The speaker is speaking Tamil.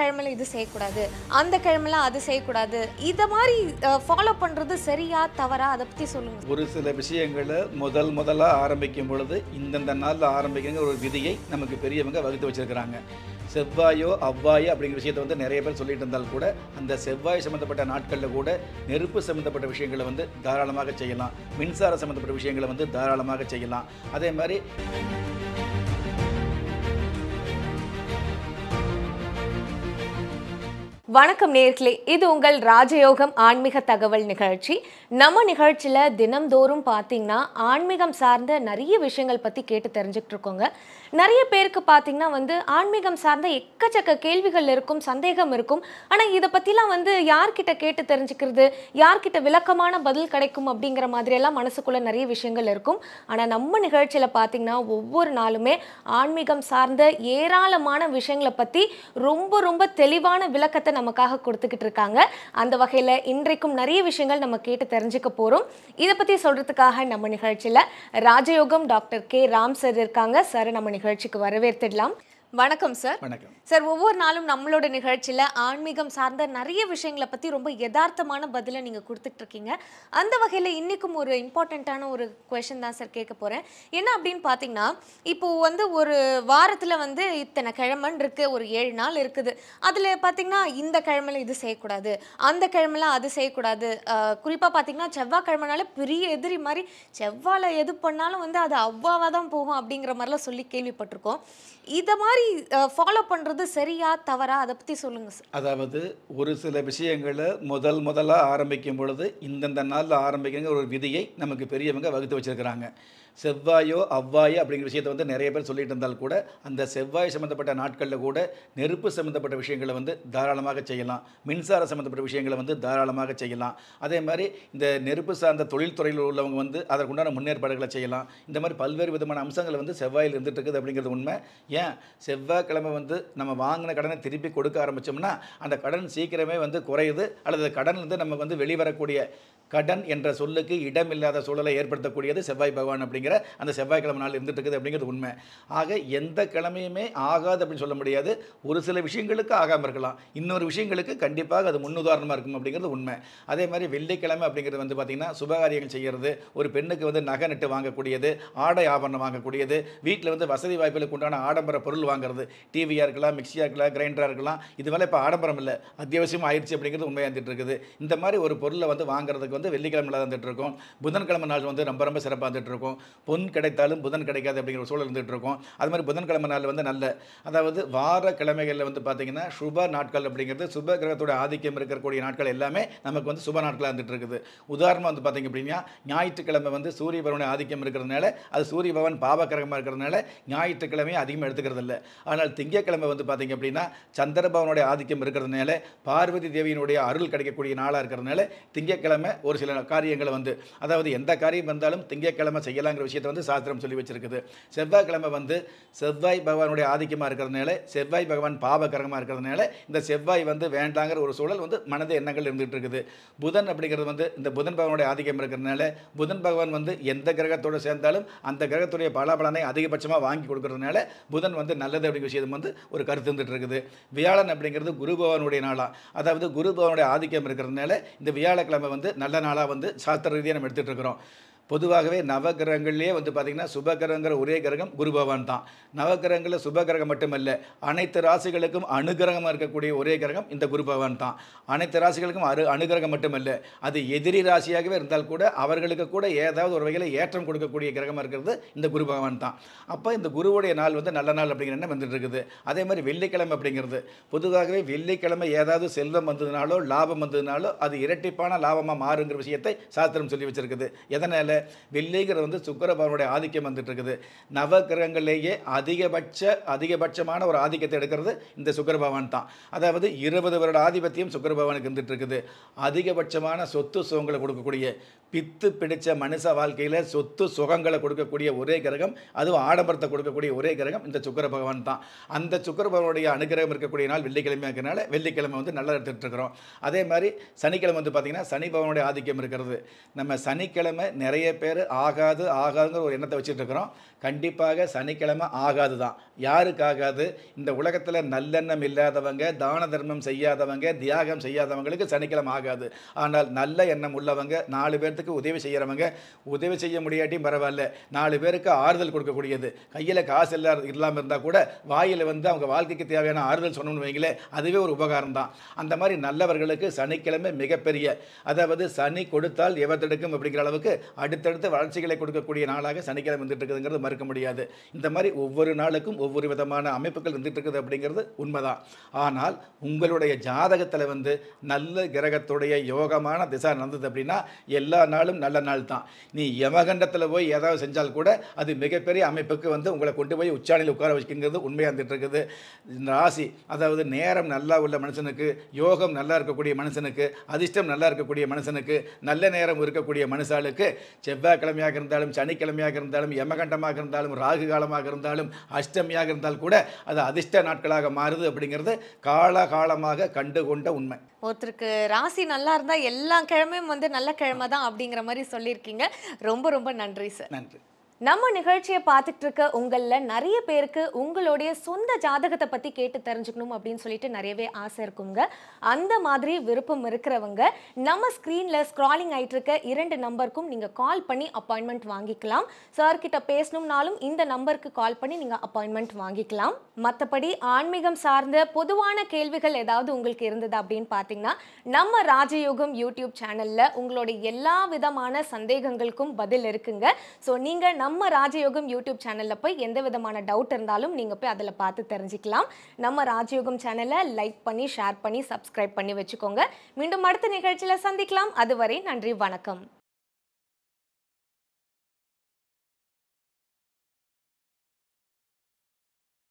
கிழமையில இது செய்யக்கூடாது அந்த கிழமையில் அது செய்யக்கூடாது. இதை மாதிரி ஃபாலோ பண்ணுறது சரியா தவறா? அதை பற்றி சொல்லுங்கள் ஒரு சில விஷயங்களை முதல் முதலாக ஆரம்பிக்கும் பொழுது இந்தந்த நாளில் ஆரம்பிக்கிற ஒரு விதியை நமக்கு பெரியவங்க வகுத்து வச்சிருக்கிறாங்க. செவ்வாயோ அவ்வாயோ அப்படிங்கிற விஷயத்தை வந்து நிறைய பேர் சொல்லிட்டு இருந்தால் கூட அந்த செவ்வாய் சம்மந்தப்பட்ட நாட்களில் கூட நெருப்பு சம்மந்தப்பட்ட விஷயங்களை வந்து தாராளமாக செய்யலாம். மின்சார சம்மந்தப்பட்ட விஷயங்களை வந்து தாராளமாக செய்யலாம். அதே மாதிரி வணக்கம் நேர்களே. இது உங்கள் ராஜயோகம் ஆன்மீக தகவல் நிகழ்ச்சி. நம்ம நிகழ்ச்சியில் தினம்தோறும் பார்த்தீங்கன்னா ஆன்மீகம் சார்ந்த நிறைய விஷயங்கள் பற்றி கேட்டு தெரிஞ்சுக்கிட்டு இருக்கோங்க. நிறைய பேருக்கு பார்த்தீங்கன்னா வந்து ஆன்மீகம் சார்ந்த எக்கச்சக்க கேள்விகள் இருக்கும் சந்தேகம் இருக்கும். ஆனால் இதை பற்றிலாம் வந்து யார்கிட்ட கேட்டு தெரிஞ்சுக்கிறது யார்கிட்ட விளக்கமான பதில் கிடைக்கும் அப்படிங்கிற மாதிரியெல்லாம் மனசுக்குள்ளே நிறைய விஷயங்கள் இருக்கும். ஆனால் நம்ம நிகழ்ச்சியில் பார்த்தீங்கன்னா ஒவ்வொரு நாளுமே ஆன்மீகம் சார்ந்த ஏராளமான விஷயங்களை பற்றி ரொம்ப ரொம்ப தெளிவான விளக்கத்தை நமக்காக கொடுத்துக்கிட்டு இருக்காங்க. அந்த வகையில் இன்றைக்கும் நிறைய விஷயங்கள் நம்ம கேட்டு தெரிஞ்சுக்க போகிறோம் இதை பற்றி சொல்கிறதுக்காக நம்ம நிகழ்ச்சியில் ராஜயோகம் டாக்டர் கே ராம் சார் இருக்காங்க. சார் நம்ம நிகழ்ச்சிக்கு வரவேற்றுடலாம் வணக்கம் சார் வணக்கம். சார் ஒவ்வொரு நாளும் நம்மளோட நிகழ்ச்சியில் ஆன்மீகம் சார்ந்த நிறைய விஷயங்களை பற்றி ரொம்ப யதார்த்தமான பதிலை நீங்கள் கொடுத்துட்டு இருக்கீங்க அந்த வகையில் இன்றைக்கும் ஒரு இம்பார்ட்டண்ட்டான ஒரு கொஷின் தான் சார் கேட்க போகிறேன் என்ன அப்படின்னு பார்த்தீங்கன்னா இப்போ வந்து ஒரு வாரத்தில் வந்து இத்தனை கிழமைன்னு இருக்குது ஒரு ஏழு நாள் இருக்குது. அதில் பார்த்தீங்கன்னா இந்த கிழமையில இது செய்யக்கூடாது அந்த கிழமையில அது செய்யக்கூடாது. குறிப்பாக பார்த்தீங்கன்னா செவ்வாய்க்கிழமைனால பெரிய எதிரி மாதிரி செவ்வாயில் எது பண்ணாலும் வந்து அது அவ்வாவாக தான் போகும் அப்படிங்கிற மாதிரிலாம் சொல்லி கேள்விப்பட்டிருக்கோம். இதை மாதிரி ஃபாலோ பண்ணுறது சரியா தவறா? அதை பற்றி சொல்லுங்கள் சார் அதாவது ஒரு சில விஷயங்களை முதல் முதலாக ஆரம்பிக்கும் பொழுது இந்தந்த நாளில் ஆரம்பிக்கிற ஒரு விதியை நமக்கு பெரியவங்க வகுத்து வச்சிருக்கிறாங்க. செவ்வாயோ அவ்வாயோ அப்படிங்கிற விஷயத்தை வந்து நிறைய பேர் சொல்லிட்டு இருந்தால் கூட அந்த செவ்வாய் சம்மந்தப்பட்ட நாட்களில் கூட நெருப்பு சம்மந்தப்பட்ட விஷயங்களை வந்து தாராளமாக செய்யலாம். மின்சார சம்மந்தப்பட்ட விஷயங்களை வந்து தாராளமாக செய்யலாம். அதே மாதிரி இந்த நெருப்பு சார்ந்த தொழில்துறையில் உள்ளவங்க வந்து அதற்குண்டான முன்னேற்பாடுகளை செய்யலாம். இந்த மாதிரி பல்வேறு விதமான அம்சங்கள் வந்து செவ்வாயில் இருந்துட்டு இருக்குது அப்படிங்கிறது உண்மை. ஏன்? செவ்வாய்க்கிழமை வந்து நம்ம வாங்கின கடனை திருப்பி கொடுக்க ஆரம்பிச்சோம்னா அந்த கடன் சீக்கிரமே வந்து குறையுது அல்லது கடன் வந்து நம்ம வந்து வெளிவரக்கூடிய கடன் என்ற சொல்லுக்கு இடமில்லாத சூழலை ஏற்படுத்தக்கூடியது செவ்வாய் பகவான் அப்படிங்கிற அந்த செவ்வாய்க்கிழமை நாள் இருந்துட்டு இருக்குது அப்படிங்கிறது உண்மை. ஆக எந்த கிழமையுமே ஆகாது அப்படின்னு சொல்ல முடியாது. ஒரு சில விஷயங்களுக்கு ஆகாமல் இருக்கலாம். இன்னொரு விஷயங்களுக்கு கண்டிப்பாக அது முன்னுதாரணமாக இருக்கும் அப்படிங்கிறது உண்மை. அதே மாதிரி வெள்ளிக்கிழமை அப்படிங்கிறது வந்து பார்த்திங்கன்னா சுபகாரியங்கள் செய்கிறது ஒரு பெண்ணுக்கு வந்து நகை நட்டு வாங்கக்கூடியது ஆடை ஆபரணம் வாங்கக்கூடியது வீட்டில் வந்து வசதி வாய்ப்புகளுக்கு உண்டான ஆடம்பர பொருள் வாங்குறது. டிவியாக இருக்கலாம் மிக்சியாக இருக்கலாம் கிரைண்டராக இருக்கலாம். இது மேலே இப்போ ஆடம்பரம் இல்லை. அத்தியாவசியம் ஆயிடுச்சு அப்படிங்கிறது உண்மையாக இருந்துட்டு இருக்குது இந்த மாதிரி ஒரு பொருளை வந்து வாங்குறதுக்கு வந்து வெள்ளிக்கிழமை வந்துட்டு இருக்கும் புதன்கிழமை நாள் வந்து ரொம்ப ரொம்ப சிறப்பாக வந்துட்டு இருக்கும் பொன் கிடைத்தாலும் புதன் கிடைக்காது அப்படிங்கிற சூழல் இருந்துகிட்டு இருக்கும் அது மாதிரி புதன்கிழமை நாள் வந்து நல்ல. அதாவது வார கிழமைகளில் வந்து பார்த்தீங்கன்னா சுப நாட்கள் அப்படிங்கிறது சுப கிரகத்தோட ஆதிக்கம் இருக்கக்கூடிய நாட்கள் எல்லாமே நமக்கு வந்து சுப நாட்களாக இருந்துட்டு இருக்குது உதாரணம் வந்து பார்த்தீங்க அப்படின்னா ஞாயிற்றுக்கிழமை வந்து சூரிய பகவானுடைய ஆதிக்கம் இருக்கிறதுனால அது சூரிய பகவான் பாவகிரகமாக இருக்கிறதுனால ஞாயிற்றுக்கிழமையை அதிகமாக எடுத்துக்கிறது இல்லை ஆனால் திங்கக்கிழமை வந்து பார்த்தீங்க அப்படின்னா சந்திரபவனுடைய ஆதிக்கம் இருக்கிறதுனால பார்வதி தேவியினுடைய அருள் கிடைக்கக்கூடிய நாளாக இருக்கிறதுனால திங்கக்கிழமை ஒரு சில காரியங்களை வந்து அதாவது எந்த காரியம் வந்தாலும் திங்கட்கிழமை செய்யலாங்கிற விஷயத்தை வந்து சாஸ்திரம் சொல்லி வச்சிருக்குது. செவ்வாய்க்கிழமை வந்து செவ்வாய் பகவானுடைய ஆதிக்கமாக இருக்கிறதுனால செவ்வாய் பகவான் பாவ கிரகமாக இருக்கிறதுனால இந்த செவ்வாய் வந்து வேண்டாங்கிற ஒரு சூழல் வந்து மனது எண்ணங்கள் இருந்துகிட்டு இருக்குது. புதன் அப்படிங்கிறது வந்து இந்த புதன் பகவானுடைய ஆதிக்கம் இருக்கிறதுனால புதன் பகவான் வந்து எந்த கிரகத்தோடு சேர்ந்தாலும் அந்த கிரகத்துடைய பலாபலனை அதிகபட்சமாக வாங்கி கொடுக்கறதுனால புதன் வந்து நல்லது அப்படிங்கிற விஷயம் வந்து ஒரு கருத்து இருந்துட்டு இருக்குது. வியாழன் அப்படிங்கிறது குரு பகவானுடைய நாளாக அதாவது குரு பகவானுடைய ஆதிக்கம் இருக்கிறதுனால இந்த வியாழக்கிழமை வந்து நல்ல நாளாக வந்து சாஸ்திர ரீதியாக நம்ம எடுத்துகிட்டு இருக்கிறோம். பொதுவாகவே நவகிரகங்கள்லேயே வந்து பார்த்திங்கன்னா சுபகிரகங்கிற ஒரே கிரகம் குரு பகவான் தான். நவகிரகங்களில் சுபகிரகம் மட்டுமல்ல அனைத்து ராசிகளுக்கும் அனுகிரகமாக இருக்கக்கூடிய ஒரே கிரகம் இந்த குரு பகவான் தான். அனைத்து ராசிகளுக்கும் அரு அனுகிரகம் மட்டுமல்ல அது எதிரி ராசியாகவே இருந்தால் கூட அவர்களுக்கு கூட ஏதாவது ஒரு வகையில் ஏற்றம் கொடுக்கக்கூடிய கிரகமாக இருக்கிறது இந்த குரு பகவான் தான். அப்போ இந்த குருவுடைய நாள் வந்து நல்ல நாள் அப்படிங்கிற எண்ணம் வந்துட்டு இருக்குது அதே மாதிரி வெள்ளிக்கிழமை அப்படிங்கிறது பொதுவாகவே வெள்ளிக்கிழமை ஏதாவது செல்வம் வந்ததுனாலோ லாபம் வந்ததுனாலோ அது இரட்டிப்பான லாபமாக மாறுங்கிற விஷயத்தை சாஸ்திரம் சொல்லி வச்சிருக்குது. எதனால்? வெள்ளிங்கிறது வந்து சுக்கரபவனுடைய ஆதிக்கம் வந்துட்டு இருக்குது நவகிரகங்களிலேயே அதிகபட்ச அதிகபட்சமான ஒரு ஆதிக்கத்தை எடுக்கிறது இந்த சுக்கரபவான் தான். அதாவது இருபது வருட ஆதிபத்தியம் சுக்கரபவனுக்கு இருந்துட்டு இருக்குது அதிகபட்சமான சொத்து சுகங்களை கொடுக்கக்கூடிய பித்து பிடித்த மனுஷ வாழ்க்கையில் சொத்து சுகங்களை கொடுக்கக்கூடிய ஒரே கிரகம் அதுவும் ஆடம்பரத்தை கொடுக்கக்கூடிய ஒரே கிரகம் இந்த சுக்கர பகவான் தான். அந்த சுக்கர பகவானுடைய அனுகிரகம் இருக்கக்கூடிய நாள் வெள்ளிக்கிழமை இருக்கிறனால வெள்ளிக்கிழமை வந்து நல்லா எடுத்துகிட்டு இருக்கிறோம். அதே மாதிரி சனிக்கிழமை வந்து பார்த்திங்கன்னா சனி பகவானுடைய ஆதிக்கம் இருக்கிறது. நம்ம சனிக்கிழமை நிறைய நிறைய பேர் ஆகாது ஆகாதுங்கிற ஒரு எண்ணத்தை வச்சுட்டு இருக்கிறோம். கண்டிப்பாக சனிக்கிழமை ஆகாது தான் யாருக்கு ஆகாது? இந்த உலகத்தில் நல்லெண்ணம் இல்லாதவங்க தான தர்மம் செய்யாதவங்க தியாகம் செய்யாதவங்களுக்கு சனிக்கிழமை ஆகாது. ஆனால் நல்ல எண்ணம் உள்ளவங்க நாலு பேர்த்துக்கு உதவி செய்கிறவங்க உதவி செய்ய முடியாட்டியும் பரவாயில்ல. நாலு பேருக்கு ஆறுதல் கொடுக்கக்கூடியது. கையில் காசு இல்லாத இல்லாமல் இருந்தால் கூட வாயில் வந்து அவங்க வாழ்க்கைக்கு தேவையான ஆறுதல் சொன்னோம்னு வைங்களேன் அதுவே ஒரு உபகாரம் தான். அந்த மாதிரி நல்லவர்களுக்கு சனிக்கிழமை மிகப்பெரிய அதாவது சனி கொடுத்தால் எவத்தெடுக்கும் அப்படிங்கிற அளவுக்கு அடுத்தடுத்த வளர்ச்சிகளை கொடுக்கக்கூடிய நாளாக சனிக்கிழமை வந்துட்டு இருக்குதுங்கிறது மறுக்க முடியாது. இந்த மாதிரி ஒவ்வொரு நாளுக்கும் ஒவ்வொரு விதமான அமைப்புகள் இருந்துட்டு இருக்குது அப்படிங்கிறது உண்மைதான். ஆனால் உங்களுடைய ஜாதகத்தில் வந்து நல்ல கிரகத்துடைய யோகமான திசா நடந்தது அப்படின்னா எல்லா நாளும் நல்ல நாள் தான். நீ யமகண்டத்தில் போய் ஏதாவது செஞ்சால் கூட அது மிகப்பெரிய அமைப்புக்கு வந்து உங்களை கொண்டு போய் உச்சாணியில் உட்கார வச்சுக்கிறது உண்மையாக இருந்துட்டு இருக்குது இந்த ராசி அதாவது நேரம் நல்லா உள்ள மனுஷனுக்கு யோகம் நல்லா இருக்கக்கூடிய மனுஷனுக்கு அதிர்ஷ்டம் நல்லா இருக்கக்கூடிய மனுஷனுக்கு நல்ல நேரம் இருக்கக்கூடிய மனுஷாளுக்கு செவ்வாய்க்கிழமையாக இருந்தாலும் சனிக்கிழமையாக இருந்தாலும் யமகண்டமாக இருந்தாலும் ராகு காலமாக இருந்தாலும் அஷ்டமியாக இருந்தால் கூட அது அதிர்ஷ்ட நாட்களாக மாறுது அப்படிங்கிறது காலகாலமாக கண்டுகொண்ட உண்மை. ஒருத்தருக்கு ராசி நல்லா இருந்தா எல்லா கிழமையும் வந்து நல்ல கிழமை தான் அப்படிங்கிற மாதிரி சொல்லியிருக்கீங்க. ரொம்ப ரொம்ப நன்றி சார். நன்றி. நம்ம நிகழ்ச்சியை பார்த்துட்டு இருக்க உங்களில் நிறைய பேருக்கு உங்களுடைய சொந்த ஜாதகத்தை பற்றி கேட்டு தெரிஞ்சுக்கணும் அப்படின்னு சொல்லிட்டு நிறையவே ஆசை இருக்குங்க. அந்த மாதிரி விருப்பம் இருக்கிறவங்க நம்ம ஸ்க்ரீனில் ஸ்க்ராலிங் ஆகிட்டு இருக்க இரண்டு நம்பருக்கும் நீங்கள் கால் பண்ணி அப்பாயின்மெண்ட் வாங்கிக்கலாம். சார்கிட்ட பேசணும்னாலும் இந்த நம்பருக்கு கால் பண்ணி நீங்கள் அப்பாயின்மெண்ட் வாங்கிக்கலாம். மற்றபடி ஆன்மீகம் சார்ந்த பொதுவான கேள்விகள் ஏதாவது உங்களுக்கு இருந்தது அப்படின்னு பார்த்தீங்கன்னா நம்ம ராஜயோகம் யூடியூப் சேனலில் உங்களுடைய எல்லா விதமான சந்தேகங்களுக்கும் பதில் இருக்குங்க. ஸோ நீங்கள் நம்ம ராஜயோகம் யூடியூப் சேனலில் போய் எந்த விதமான டவுட் இருந்தாலும் நீங்கள் போய் அதில் பார்த்து தெரிஞ்சுக்கலாம். நம்ம ராஜயோகம் சேனலை லைக் பண்ணி ஷேர் பண்ணி சப்ஸ்கிரைப் பண்ணி வச்சுக்கோங்க. மீண்டும் அடுத்த நிகழ்ச்சியில் சந்திக்கலாம். அதுவரை நன்றி வணக்கம்.